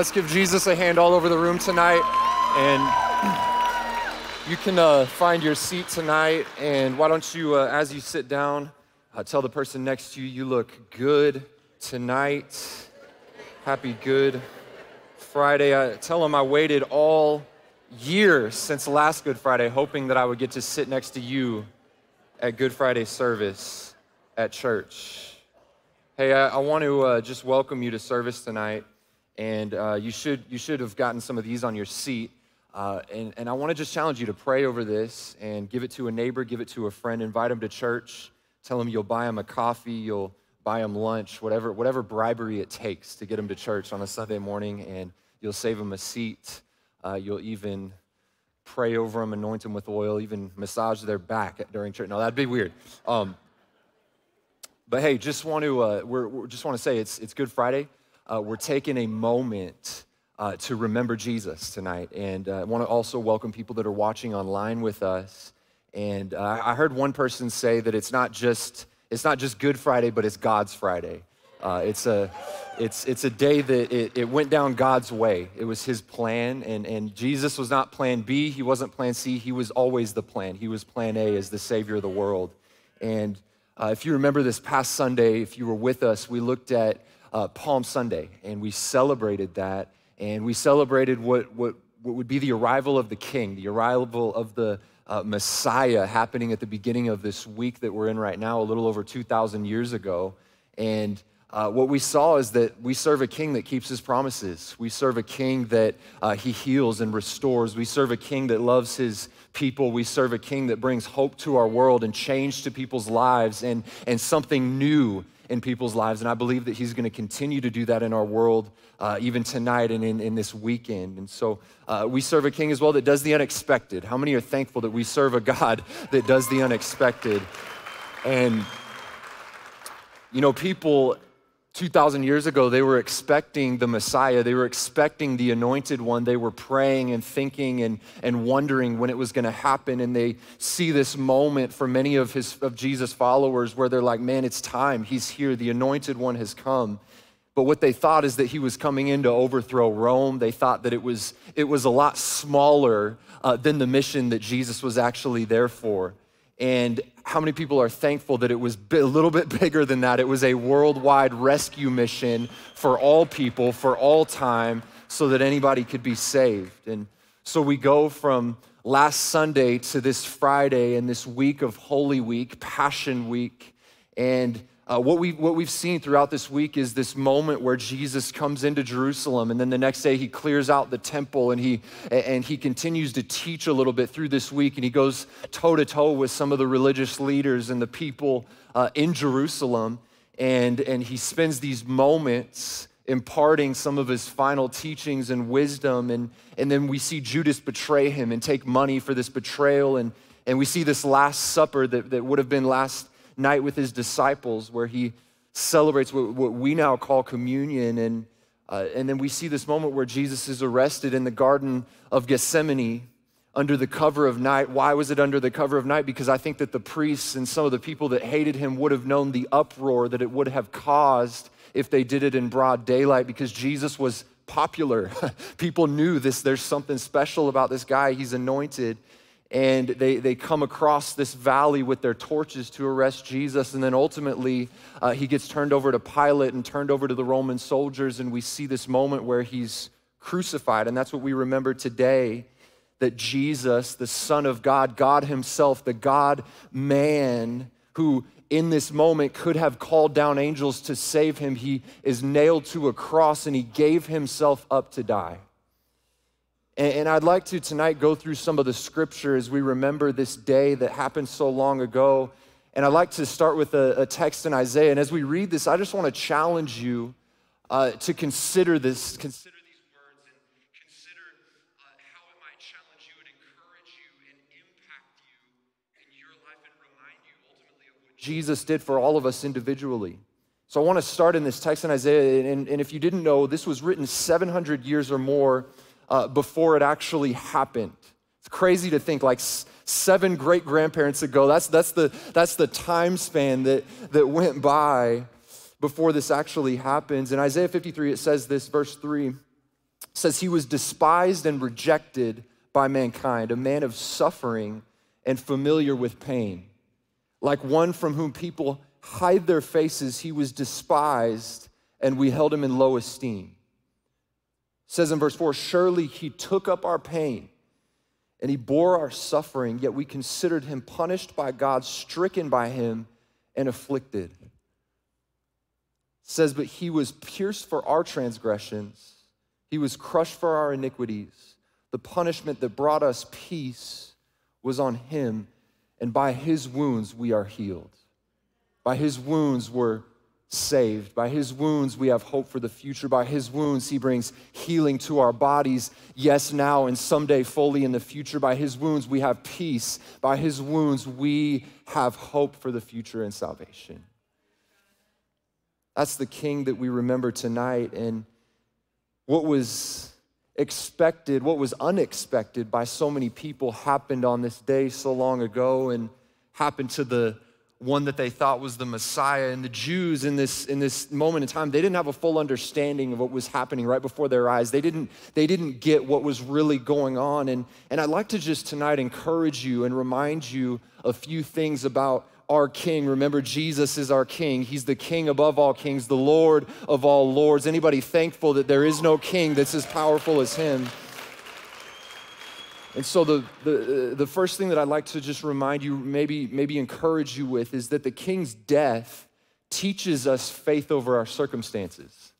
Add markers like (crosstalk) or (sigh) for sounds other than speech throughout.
Let's give Jesus a hand all over the room tonight. And you can uh, find your seat tonight. And why don't you, uh, as you sit down, uh, tell the person next to you, you look good tonight. Happy Good Friday. I tell them I waited all year since last Good Friday, hoping that I would get to sit next to you at Good Friday service at church. Hey, I, I want to uh, just welcome you to service tonight and uh, you, should, you should have gotten some of these on your seat. Uh, and, and I want to just challenge you to pray over this and give it to a neighbor, give it to a friend, invite them to church, tell them you'll buy them a coffee, you'll buy them lunch, whatever, whatever bribery it takes to get them to church on a Sunday morning, and you'll save them a seat. Uh, you'll even pray over them, anoint them with oil, even massage their back during church. Now that'd be weird. Um, but hey, just want to uh, we're, we're, just want to say it's it's Good Friday uh, we're taking a moment uh, to remember Jesus tonight. And uh, I want to also welcome people that are watching online with us. And uh, I heard one person say that it's not just it's not just Good Friday, but it's God's Friday. Uh, it's a it's it's a day that it, it went down God's way. It was His plan, and and Jesus was not Plan B. He wasn't Plan C. He was always the plan. He was Plan A as the Savior of the world. And uh, if you remember this past Sunday, if you were with us, we looked at uh, Palm Sunday, and we celebrated that. And we celebrated what, what, what would be the arrival of the King, the arrival of the uh, Messiah happening at the beginning of this week that we're in right now, a little over 2,000 years ago. And uh, what we saw is that we serve a king that keeps his promises. We serve a king that uh, he heals and restores. We serve a king that loves his people. We serve a king that brings hope to our world and change to people's lives and, and something new in people's lives. And I believe that He's going to continue to do that in our world, uh, even tonight and in, in this weekend. And so uh, we serve a King as well that does the unexpected. How many are thankful that we serve a God (laughs) that does the unexpected? And, you know, people 2,000 years ago, they were expecting the Messiah. They were expecting the anointed one. They were praying and thinking and, and wondering when it was going to happen. And they see this moment for many of, his, of Jesus' followers where they're like, man, it's time. He's here. The anointed one has come. But what they thought is that he was coming in to overthrow Rome. They thought that it was, it was a lot smaller uh, than the mission that Jesus was actually there for. And how many people are thankful that it was a little bit bigger than that? It was a worldwide rescue mission for all people, for all time, so that anybody could be saved. And so we go from last Sunday to this Friday and this week of Holy Week, Passion Week. And uh, what, we, what we've seen throughout this week is this moment where Jesus comes into Jerusalem, and then the next day he clears out the temple and he, and he continues to teach a little bit through this week, and he goes toe to toe with some of the religious leaders and the people uh, in Jerusalem, and, and he spends these moments imparting some of his final teachings and wisdom, and, and then we see Judas betray him and take money for this betrayal, and, and we see this Last Supper that, that would have been last night with his disciples where he celebrates what, what we now call communion. And, uh, and then we see this moment where Jesus is arrested in the Garden of Gethsemane under the cover of night. Why was it under the cover of night? Because I think that the priests and some of the people that hated him would have known the uproar that it would have caused if they did it in broad daylight because Jesus was popular. (laughs) people knew this, there's something special about this guy, he's anointed and they, they come across this valley with their torches to arrest Jesus. And then ultimately, uh, he gets turned over to Pilate and turned over to the Roman soldiers. And we see this moment where he's crucified. And that's what we remember today that Jesus, the Son of God, God Himself, the God man who in this moment could have called down angels to save him, he is nailed to a cross and he gave himself up to die. And, I'd like to tonight go through some of the scripture as we remember this day that happened so long ago. And I'd like to start with a, a text in Isaiah. And as we read this, I just want to challenge you uh, to consider this, consider these words, and consider uh, how it might challenge you and encourage you and impact you in your life and remind you ultimately of what Jesus did for all of us individually. So I want to start in this text in Isaiah. And, and if you didn't know, this was written 700 years or more uh, before it actually happened. It's crazy to think like seven great grandparents ago, that's, that's, the, that's the time span that, that went by before this actually happens. In Isaiah 53, it says this, verse 3 says he was despised and rejected by mankind, a man of suffering and familiar with pain. Like one from whom people hide their faces, he was despised and we held him in low esteem. Says in verse 4 Surely he took up our pain and he bore our suffering, yet we considered him punished by God, stricken by him, and afflicted. It says, But he was pierced for our transgressions he was crushed for our iniquities. The punishment that brought us peace was on him, and by his wounds we are healed. By his wounds we're saved. By his wounds we have hope for the future. By his wounds he brings healing to our bodies, yes, now and someday fully in the future. By his wounds we have peace. By his wounds we have hope for the future and salvation. That's the king that we remember tonight. And what was expected, what was unexpected by so many people happened on this day so long ago and happened to the one that they thought was the Messiah. And the Jews in this, in this moment in time, they didn't have a full understanding of what was happening right before their eyes. They didn't, they didn't get what was really going on. And, and I'd like to just tonight encourage you and remind you a few things about our king. Remember, Jesus is our king. He's the king above all kings, the Lord of all lords. Anybody thankful that there is no king that's as powerful as him? And so the, the, the first thing that I'd like to just remind you, maybe, maybe encourage you with, is that the king's death teaches us faith over our circumstances.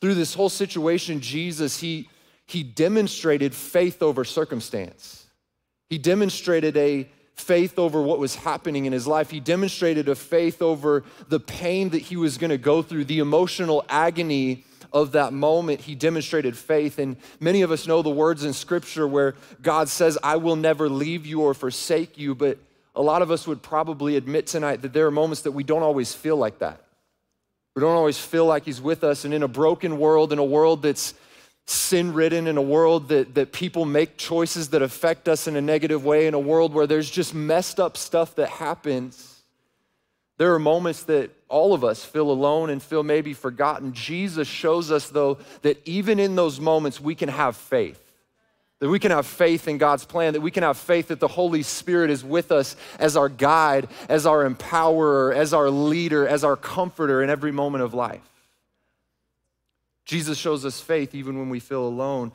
Through this whole situation, Jesus, he, he demonstrated faith over circumstance. He demonstrated a, faith over what was happening in his life. He demonstrated a faith over the pain that he was going to go through, the emotional agony of that moment. He demonstrated faith. And many of us know the words in scripture where God says, I will never leave you or forsake you. But a lot of us would probably admit tonight that there are moments that we don't always feel like that. We don't always feel like He's with us. And in a broken world, in a world that's sin ridden, in a world that, that people make choices that affect us in a negative way, in a world where there's just messed up stuff that happens, there are moments that all of us feel alone and feel maybe forgotten. Jesus shows us, though, that even in those moments, we can have faith. That we can have faith in God's plan, that we can have faith that the Holy Spirit is with us as our guide, as our empowerer, as our leader, as our comforter in every moment of life. Jesus shows us faith even when we feel alone.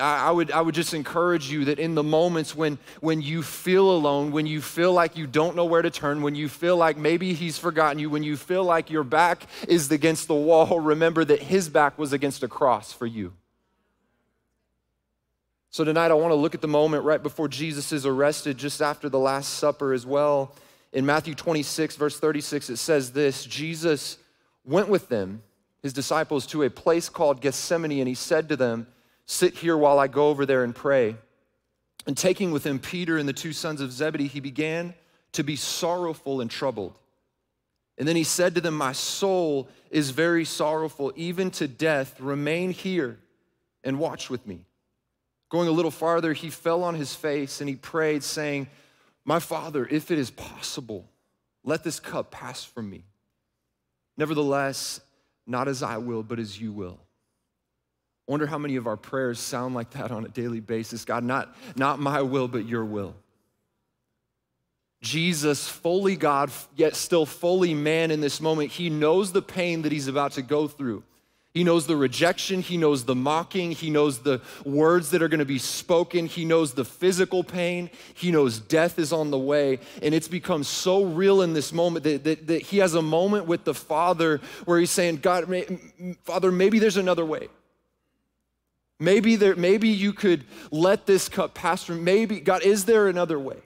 I would, I would just encourage you that in the moments when, when you feel alone, when you feel like you don't know where to turn, when you feel like maybe he's forgotten you, when you feel like your back is against the wall, (laughs) remember that his back was against a cross for you. So tonight I want to look at the moment right before Jesus is arrested, just after the Last Supper as well. In Matthew 26, verse 36, it says this Jesus went with them his disciples to a place called Gethsemane, and he said to them, Sit here while I go over there and pray. And taking with him Peter and the two sons of Zebedee, he began to be sorrowful and troubled. And then he said to them, My soul is very sorrowful, even to death. Remain here and watch with me. Going a little farther, he fell on his face and he prayed, saying, My father, if it is possible, let this cup pass from me. Nevertheless, not as I will, but as you will. I wonder how many of our prayers sound like that on a daily basis. God, not, not my will, but your will. Jesus, fully God, yet still fully man in this moment, he knows the pain that he's about to go through. He knows the rejection. He knows the mocking. He knows the words that are going to be spoken. He knows the physical pain. He knows death is on the way. And it's become so real in this moment that, that, that he has a moment with the Father where he's saying, God, may, Father, maybe there's another way. Maybe, there, maybe you could let this cup pass through. Maybe, God, is there another way?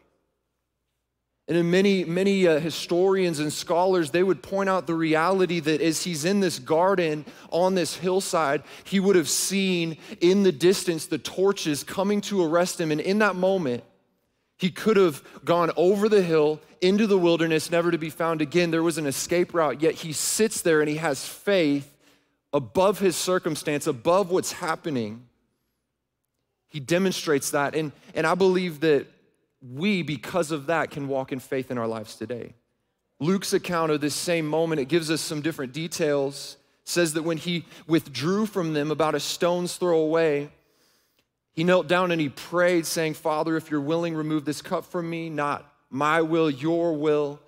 And in many, many uh, historians and scholars, they would point out the reality that as he's in this garden on this hillside, he would have seen in the distance the torches coming to arrest him. And in that moment, he could have gone over the hill into the wilderness, never to be found again. There was an escape route, yet he sits there and he has faith above his circumstance, above what's happening. He demonstrates that. And, and I believe that we, because of that, can walk in faith in our lives today. Luke's account of this same moment, it gives us some different details. says that when he withdrew from them about a stone's throw away, he knelt down and he prayed, saying, Father, if you're willing, remove this cup from me, not my will, your will.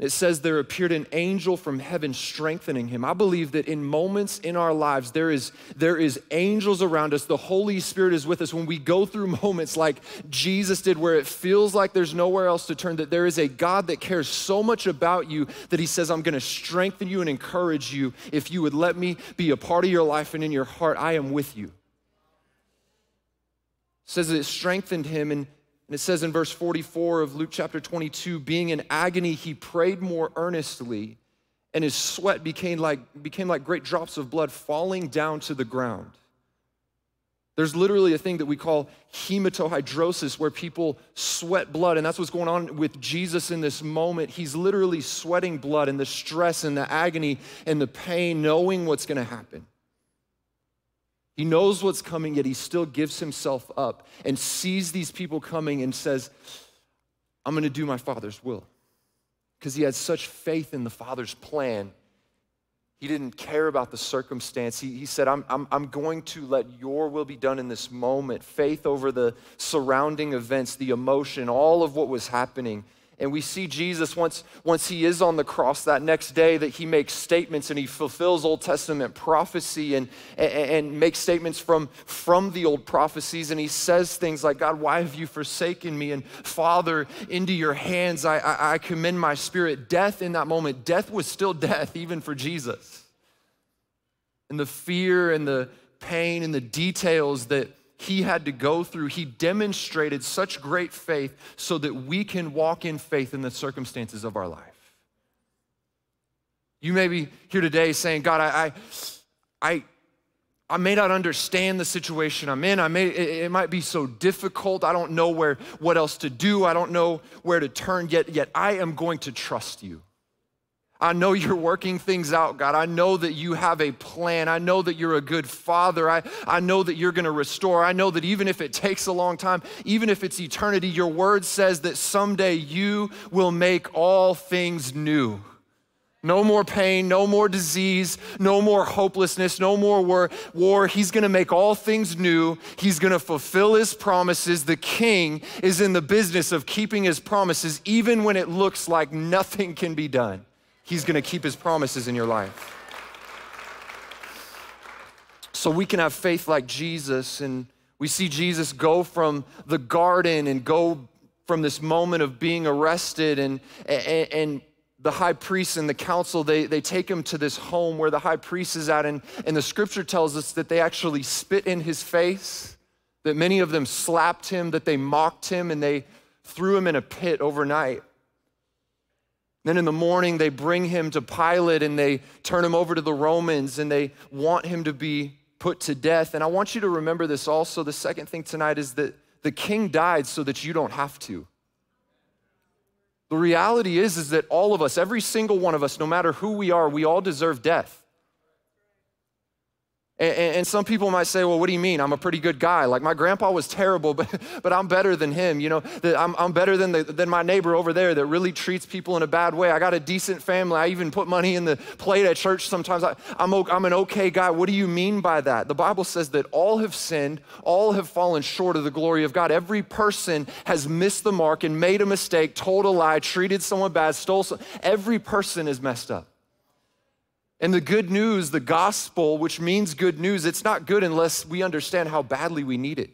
It says there appeared an angel from heaven strengthening him. I believe that in moments in our lives, there is, there is angels around us. The Holy Spirit is with us when we go through (laughs) moments like Jesus did, where it feels like there's nowhere else to turn, that there is a God that cares so much about you that he says, I'm gonna strengthen you and encourage you. If you would let me be a part of your life and in your heart, I am with you. It says that it strengthened him and and it says in verse 44 of Luke chapter 22 being in agony, he prayed more earnestly, and his sweat became like, became like great drops of blood falling down to the ground. There's literally a thing that we call hematohydrosis where people sweat blood, and that's what's going on with Jesus in this moment. He's literally sweating blood and the stress and the agony and the pain, knowing what's gonna happen. He knows what's coming, yet he still gives himself up and sees these people coming and says, I'm gonna do my Father's will. Because he had such faith in the Father's plan. He didn't care about the circumstance. He, he said, I'm, I'm, I'm going to let your will be done in this moment. Faith over the surrounding events, the emotion, all of what was happening. And we see Jesus once, once he is on the cross that next day that he makes statements and he fulfills Old Testament prophecy and, and, and makes statements from, from the old prophecies. And he says things like, God, why have you forsaken me? And Father, into your hands I, I, I commend my spirit. Death in that moment, death was still death, even for Jesus. And the fear and the pain and the details that he had to go through, he demonstrated such great faith so that we can walk in faith in the circumstances of our life. You may be here today saying, God, I, I, I, I may not understand the situation I'm in. I may, it, it might be so difficult. I don't know where, what else to do. I don't know where to turn yet, yet I am going to trust you. I know you're working things out, God. I know that you have a plan. I know that you're a good father. I, I know that you're going to restore. I know that even if it takes a long time, even if it's eternity, your word says that someday you will make all things new. No more pain, no more disease, no more hopelessness, no more war. war. He's gonna make all things new. He's gonna fulfill his promises. The king is in the business of keeping his promises, even when it looks like nothing can be done. He's gonna keep his promises in your life. So we can have faith like Jesus, and we see Jesus go from the garden and go from this moment of being arrested, and, and, and the high priest and the council, they, they take him to this home where the high priest is at, and, and the scripture tells us that they actually spit in his face, that many of them slapped him, that they mocked him, and they threw him in a pit overnight. Then in the morning, they bring him to Pilate and they turn him over to the Romans and they want him to be put to death. And I want you to remember this also. The second thing tonight is that the king died so that you don't have to. The reality is, is that all of us, every single one of us, no matter who we are, we all deserve death. And, and, some people might say, well, what do you mean? I'm a pretty good guy. Like my grandpa was terrible, (laughs) but, but I'm better than him. You know, I'm, I'm better than, the, than my neighbor over there that really treats people in a bad way. I got a decent family. I even put money in the plate at church sometimes. I, I'm, I'm an okay guy. What do you mean by that? The Bible says that all have sinned, all have fallen short of the glory of God. Every person has missed the mark and made a mistake, told a lie, treated someone bad, stole some. Every person is messed up. And the good news, the gospel, which means good news, it's not good unless we understand how badly we need it.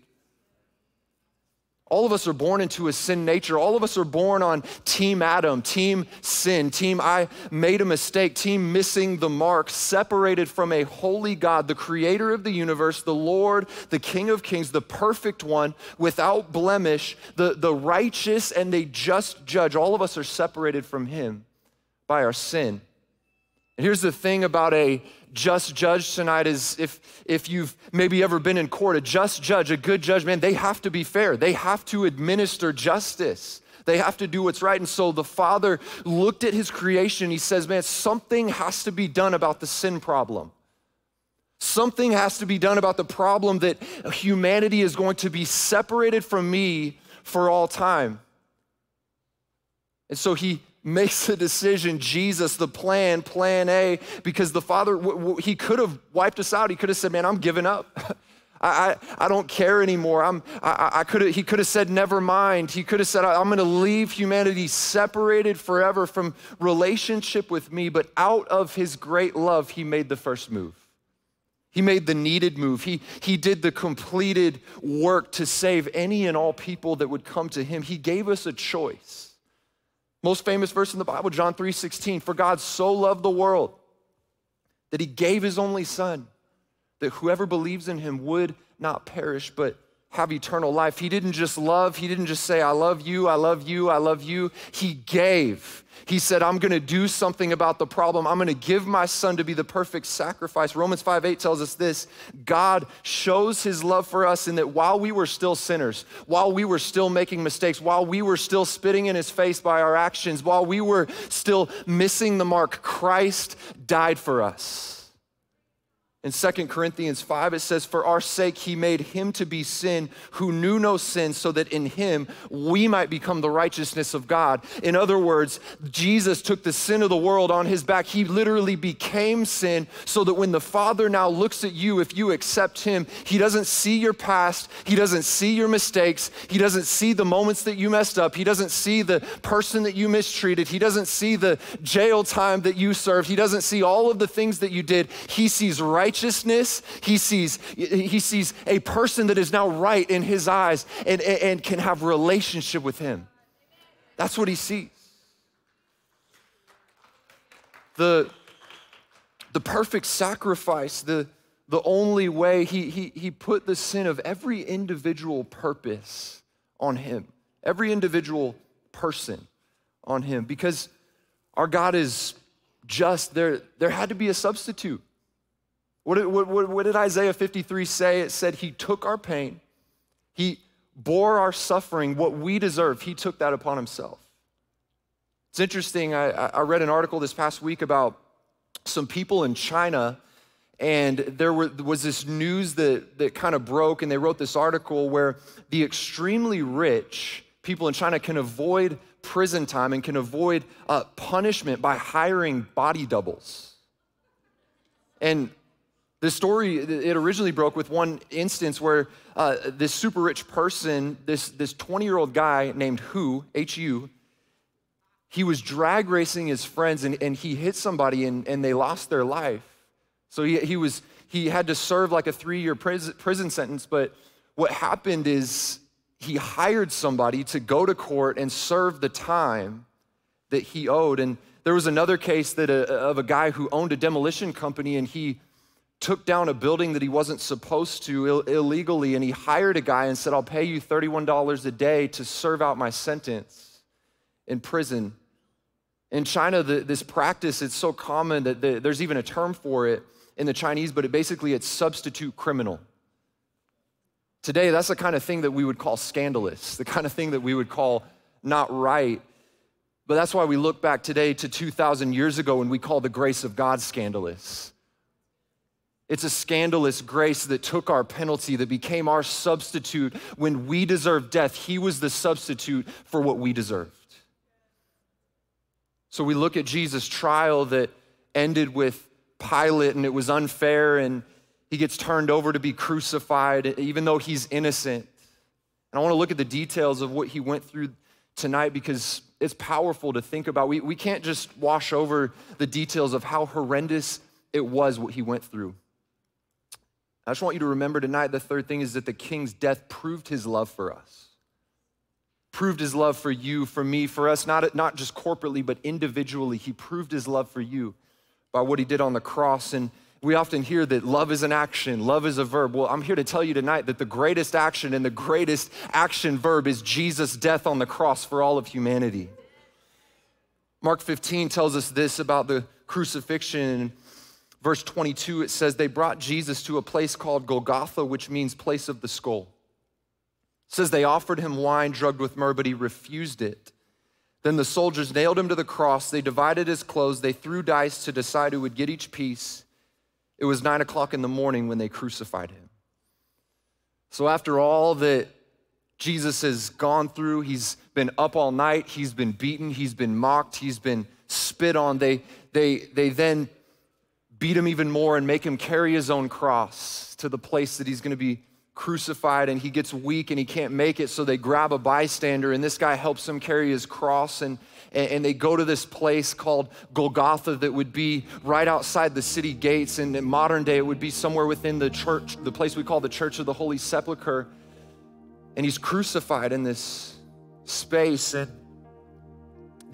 All of us are born into a sin nature. All of us are born on team Adam, team sin, team I made a mistake, team missing the mark, separated from a holy God, the creator of the universe, the Lord, the King of kings, the perfect one, without blemish, the, the righteous and the just judge. All of us are separated from him by our sin. And here's the thing about a just judge tonight is if, if you've maybe ever been in court, a just judge, a good judge, man, they have to be fair. They have to administer justice. They have to do what's right. And so the Father looked at his creation. He says, man, something has to be done about the sin problem. Something has to be done about the problem that humanity is going to be separated from me for all time. And so he makes a decision, Jesus, the plan, plan A, because the Father, he could have wiped us out. He could have said, Man, I'm giving up. (laughs) I, I, I, don't care anymore. I'm, I, I could he could have said, never mind. He could have said, I'm going to leave humanity separated forever from relationship with me. But out of his great love, he made the first move. He made the needed move. He, he did the completed work to save any and all people that would come to him. He gave us a choice. Most famous verse in the Bible, John 3 16. For God so loved the world that he gave his only son, that whoever believes in him would not perish, but have eternal life. He didn't just love, he didn't just say, I love you, I love you, I love you. He gave. He said, I'm gonna do something about the problem. I'm gonna give my son to be the perfect sacrifice. Romans 5 8 tells us this God shows his love for us in that while we were still sinners, while we were still making mistakes, while we were still spitting in his face by our actions, while we were still missing the mark, Christ died for us. In 2 Corinthians 5, it says, For our sake he made him to be sin who knew no sin, so that in him we might become the righteousness of God. In other words, Jesus took the sin of the world on his back. He literally became sin, so that when the Father now looks at you, if you accept him, he doesn't see your past, he doesn't see your mistakes, he doesn't see the moments that you messed up, he doesn't see the person that you mistreated, he doesn't see the jail time that you served, he doesn't see all of the things that you did. He sees righteousness righteousness. He sees, he sees a person that is now right in his eyes and, and can have relationship with him. That's what he sees. The, the perfect sacrifice, the, the only way, he, he, he put the sin of every individual purpose on him, every individual person on him, because our God is just. There, there had to be a substitute. What did, what, what did Isaiah 53 say? It said, He took our pain, He bore our suffering, what we deserve, He took that upon Himself. It's interesting, I, I read an article this past week about some people in China, and there were, was this news that, that kind of broke, and they wrote this article where the extremely rich people in China can avoid prison time and can avoid uh, punishment by hiring body doubles. And the story, it originally broke with one instance where uh, this super rich person, this, this 20 year old guy named Hu, H-U, he was drag racing his friends and, and he hit somebody and, and they lost their life. So he, he, was, he had to serve like a three year prison, prison sentence. But what happened is he hired somebody to go to court and serve the time that he owed. And there was another case that a, of a guy who owned a demolition company and he took down a building that he wasn't supposed to Ill- illegally, and he hired a guy and said, I'll pay you $31 a day to serve out my sentence in prison. In China, the, this practice, it's so common that the, there's even a term for it in the Chinese, but it basically it's substitute criminal. Today, that's the kind of thing that we would call scandalous, the kind of thing that we would call not right. But that's why we look back today to 2,000 years ago and we call the grace of God scandalous. It's a scandalous grace that took our penalty, that became our substitute. When we deserved death, He was the substitute for what we deserved. So we look at Jesus' trial that ended with Pilate, and it was unfair, and he gets turned over to be crucified, even though he's innocent. And I want to look at the details of what he went through tonight because it's powerful to think about. We, we can't just wash over the details of how horrendous it was what he went through. I just want you to remember tonight the third thing is that the king's death proved his love for us. Proved his love for you, for me, for us, not, not just corporately, but individually. He proved his love for you by what he did on the cross. And we often hear that love is an action, love is a verb. Well, I'm here to tell you tonight that the greatest action and the greatest action verb is Jesus' death on the cross for all of humanity. Mark 15 tells us this about the crucifixion verse 22, it says, They brought Jesus to a place called Golgotha, which means place of the skull. It says they offered him wine drugged with myrrh, but he refused it. Then the soldiers nailed him to the cross. They divided his clothes. They threw dice to decide who would get each piece. It was nine o'clock in the morning when they crucified him. So, after all that Jesus has gone through. He's been up all night. He's been beaten. He's been mocked. He's been spit on. They, they, they then beat him even more and make him carry his own cross to the place that he's going to be crucified and he gets weak and he can't make it so they grab a bystander and this guy helps him carry his cross and and, they go to this place called Golgotha that would be right outside the city gates. And in modern day, it would be somewhere within the church, the place we call the Church of the Holy Sepulchre. And he's crucified in this space. And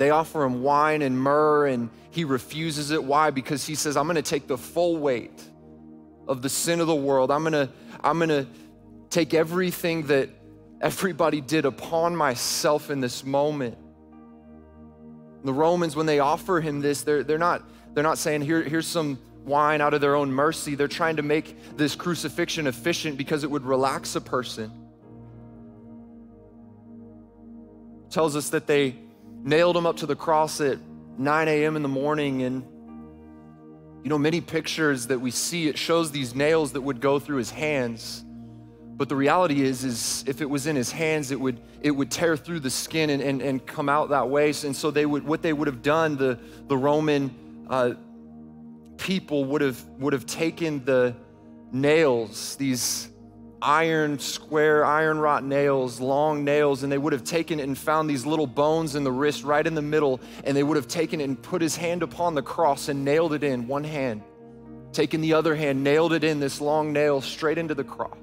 they offer him wine and myrrh, and he refuses it. Why? Because he says, I'm going to take the full weight of the sin of the world. I'm going to, I'm going to take everything that everybody did upon myself in this moment. The Romans, when they offer him this, they're, they're, not, they're not saying, Here, here's some wine out of their own mercy. They're trying to make this crucifixion efficient because it would relax a person. Tells us that they nailed him up to the cross at 9 a.m. in the morning. And, you know, many pictures that we see, it shows these nails that would go through his hands. But the reality is, is if it was in his hands, it would, it would tear through the skin and, and, and come out that way. And so they would, what they would have done, the, the Roman uh, people would have, would have taken the nails, these iron, square, iron wrought nails, long nails, and they would have taken it and found these little bones in the wrist right in the middle, and they would have taken it and put his hand upon the cross and nailed it in, one hand. Taken the other hand, nailed it in, this long nail, straight into the cross.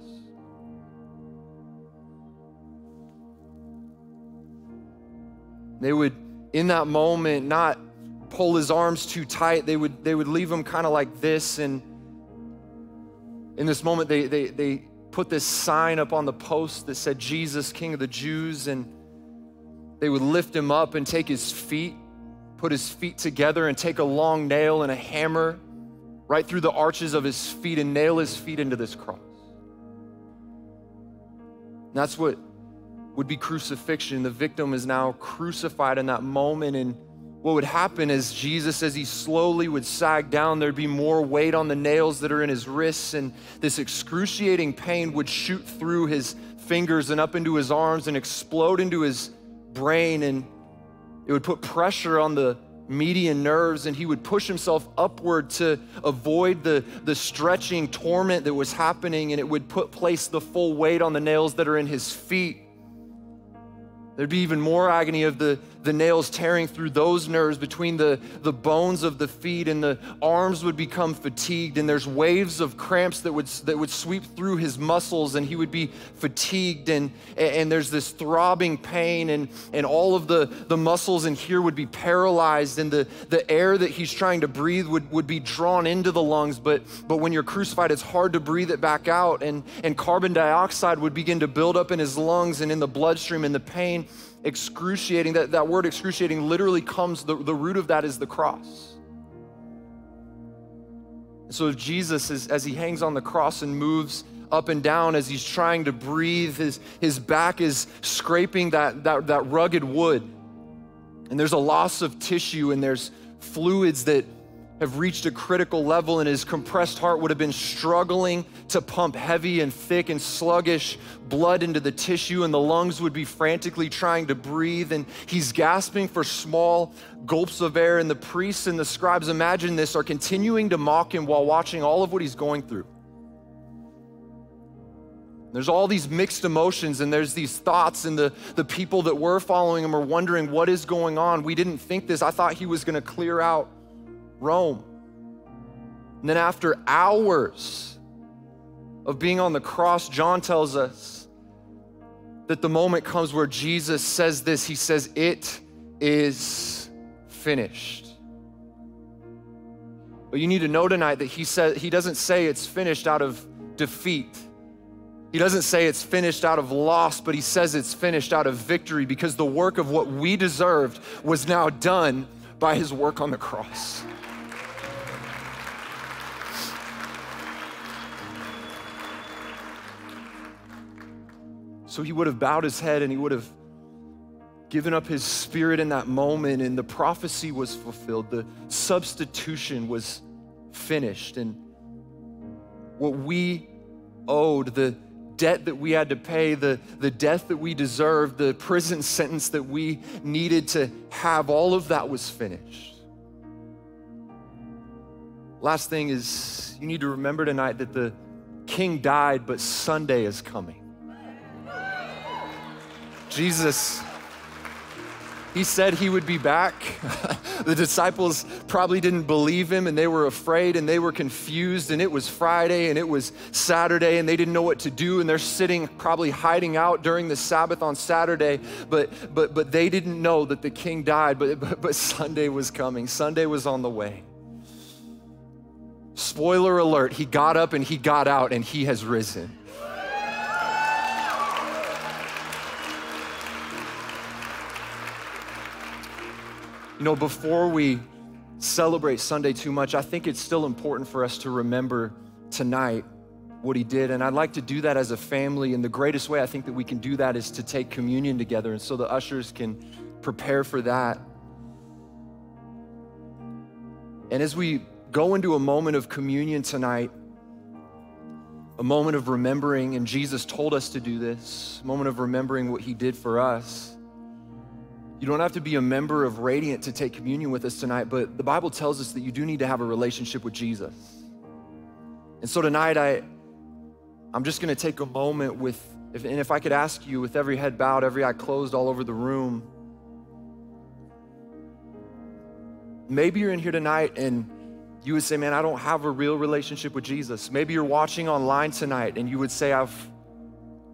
They would, in that moment, not pull his arms too tight. They would, they would leave him kind of like this. And in this moment, they, they, they put this sign up on the post that said, Jesus, King of the Jews. And they would lift him up and take his feet, put his feet together, and take a long nail and a hammer right through the arches of his feet and nail his feet into this cross. And that's what would be crucifixion. The victim is now crucified in that moment. And what would happen is Jesus, as he slowly would sag down, there'd be more weight on the nails that are in his wrists, and this excruciating pain would shoot through his fingers and up into his arms and explode into his brain. And it would put pressure on the median nerves, and he would push himself upward to avoid the, the stretching torment that was happening, and it would put place the full weight on the nails that are in his feet. There'd be even more agony of the, the nails tearing through those nerves between the, the bones of the feet, and the arms would become fatigued, and there's waves of cramps that would, that would sweep through his muscles, and he would be fatigued, and, and there's this throbbing pain, and, and all of the, the muscles in here would be paralyzed, and the, the air that he's trying to breathe would, would be drawn into the lungs. But, but when you're crucified, it's hard to breathe it back out, and, and carbon dioxide would begin to build up in his lungs and in the bloodstream, and the pain excruciating. That, that word excruciating literally comes, the, the root of that is the cross. So Jesus, is, as he hangs on the cross and moves up and down as he's trying to breathe, his, his back is scraping that, that, that rugged wood. And there's a loss of tissue and there's fluids that have reached a critical level, and his compressed heart would have been struggling to pump heavy and thick and sluggish blood into the tissue, and the lungs would be frantically trying to breathe. And he's gasping for small gulps of air, and the priests and the scribes, imagine this, are continuing to mock him while watching all of what he's going through. There's all these mixed emotions, and there's these thoughts, and the, the people that were following him are wondering what is going on. We didn't think this. I thought he was going to clear out Rome. And then, after hours of being on the cross, John tells us that the moment comes where Jesus says this He says, It is finished. But you need to know tonight that he said he doesn't say it's finished out of defeat. He doesn't say it's finished out of loss, but he says it's finished out of victory because the work of what we deserved was now done by his work on the cross. So he would have bowed his head and he would have given up his spirit in that moment, and the prophecy was fulfilled. The substitution was finished. And what we owed, the debt that we had to pay, the, the death that we deserved, the prison sentence that we needed to have, all of that was finished. Last thing is, you need to remember tonight that the king died, but Sunday is coming. Jesus he said he would be back. (laughs) the disciples probably didn't believe him and they were afraid and they were confused. And it was Friday and it was Saturday and they didn't know what to do. And they're sitting, probably hiding out during the Sabbath on Saturday. But, but, but they didn't know that the king died. But, but, (laughs) but Sunday was coming, Sunday was on the way. Spoiler alert, he got up and he got out and he has risen. You know, before we celebrate Sunday too much, I think it's still important for us to remember tonight what he did. And I'd like to do that as a family. And the greatest way I think that we can do that is to take communion together. And so the ushers can prepare for that. And as we go into a moment of communion tonight, a moment of remembering, and Jesus told us to do this, a moment of remembering what he did for us. You don't have to be a member of Radiant to take communion with us tonight, but the Bible tells us that you do need to have a relationship with Jesus. And so tonight, I, I'm just going to take a moment with, if, and if I could ask you, with every head bowed, every eye closed all over the room, maybe you're in here tonight and you would say, Man, I don't have a real relationship with Jesus. Maybe you're watching online tonight and you would say, I've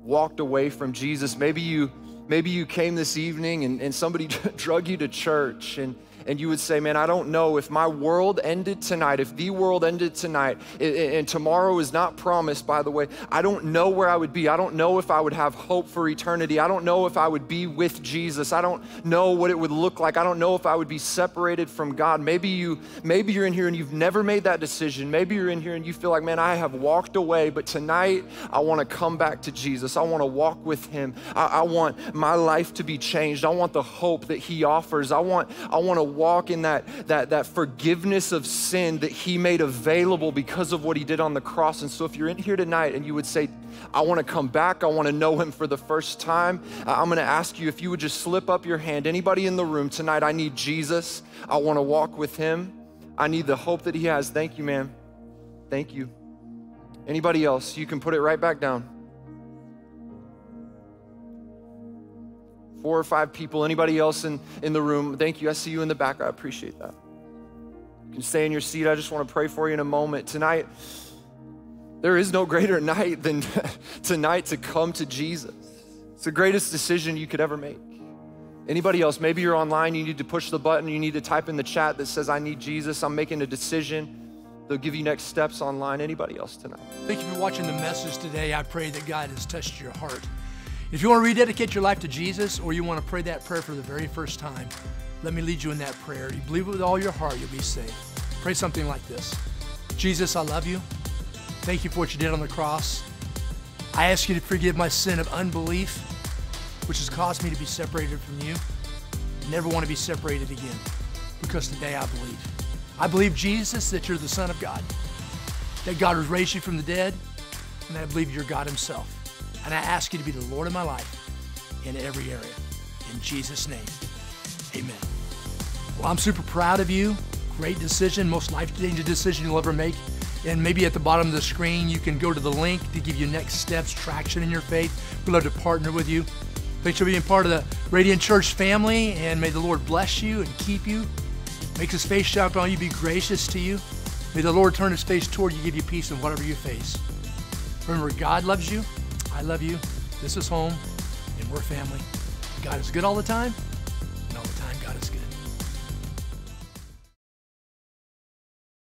walked away from Jesus. Maybe you Maybe you came this evening and, and somebody (laughs) drug you to church and, and you would say, Man, I don't know if my world ended tonight, if the world ended tonight, and tomorrow is not promised, by the way, I don't know where I would be. I don't know if I would have hope for eternity. I don't know if I would be with Jesus. I don't know what it would look like. I don't know if I would be separated from God. Maybe you, maybe you're in here and you've never made that decision. Maybe you're in here and you feel like, man, I have walked away, but tonight I want to come back to Jesus. I want to walk with Him. I, I want my life to be changed. I want the hope that He offers. I want, I want to walk in that, that, that forgiveness of sin that He made available because of what He did on the cross. And so, if you're in here tonight and you would say, I want to come back, I want to know Him for the first time, I'm going to ask you if you would just slip up your hand. Anybody in the room tonight, I need Jesus. I want to walk with Him. I need the hope that He has. Thank you, man. Thank you. Anybody else? You can put it right back down. Four or five people, anybody else in, in the room, thank you. I see you in the back. I appreciate that. You can stay in your seat. I just want to pray for you in a moment. Tonight, there is no greater night than (laughs) tonight to come to Jesus. It's the greatest decision you could ever make. Anybody else? Maybe you're online, you need to push the button, you need to type in the chat that says, I need Jesus, I'm making a decision. They'll give you next steps online. Anybody else tonight? Thank you for watching the message today. I pray that God has touched your heart. If you want to rededicate your life to Jesus or you want to pray that prayer for the very first time, let me lead you in that prayer. You believe it with all your heart, you'll be saved. Pray something like this Jesus, I love you. Thank you for what you did on the cross. I ask you to forgive my sin of unbelief, which has caused me to be separated from you. Never want to be separated again because today I believe. I believe, Jesus, that you're the Son of God, that God has raised you from the dead, and I believe you're God Himself. And I ask you to be the Lord of my life in every area. In Jesus' name, amen. Well, I'm super proud of you. Great decision, most life changing decision you'll ever make. And maybe at the bottom of the screen, you can go to the link to give you next steps, traction in your faith. We'd love to partner with you. Thanks for being part of the Radiant Church family, and may the Lord bless you and keep you. Make his face shine upon you, be gracious to you. May the Lord turn his face toward you, give you peace in whatever you face. Remember, God loves you. I love you. This is home, and we're family. God is good all the time, and all the time, God